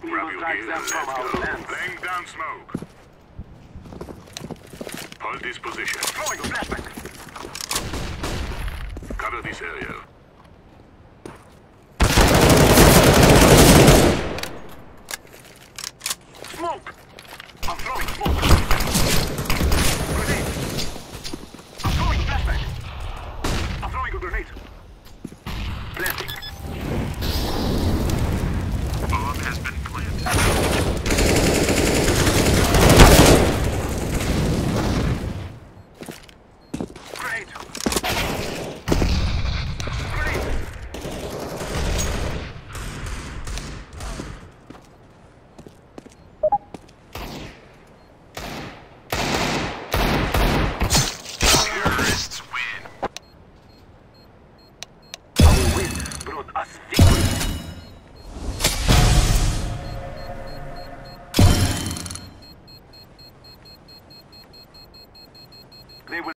drive them from our lands. Laying down smoke. Hold this position. Throwing flashbang. Cover this area. Smoke! I'm throwing smoke. Grenade. I'm throwing flashbang. I'm throwing a grenade. Planting. followed us deep.